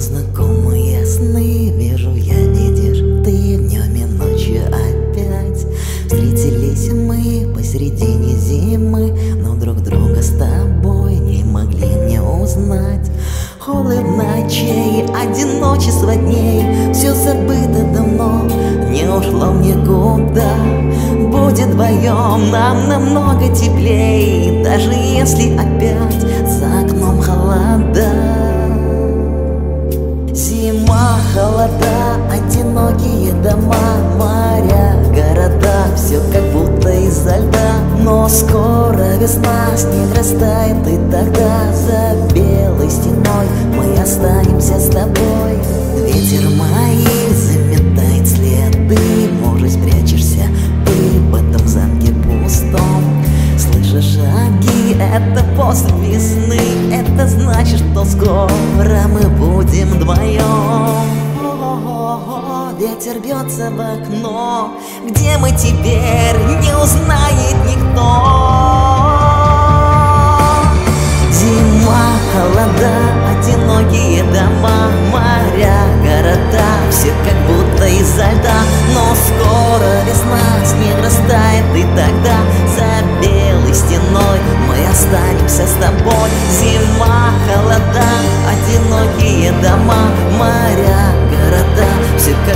незнакомые сны. Вижу я, видишь ты днем и ночью опять. Встретились мы посередине зимы Но друг друга с тобой не могли не узнать. Холод ночей, одиночество дней. Все забыто давно, не ушло никуда Будет вдвоем нам намного теплей Даже если опять за окном холода, одинокие дома, моря, города. Все как будто из-за льда Но скоро весна, снег растает И тогда за белой стеной Мы останемся с тобой. Ветер мои заметает следы Может спрячешься ты в этом замке пустом. Слышишь шаги, это после весны Это значит, что скоро мы будем вдвоем Ветер бьется в окно. Где мы теперь, не узнает никто. Зима, холода, одинокие дома, моря, города. Все как будто из-за льда, но скоро весна, снег растает И тогда за белой стеной мы останемся с тобой. Зима, холода, одинокие дома, моря, города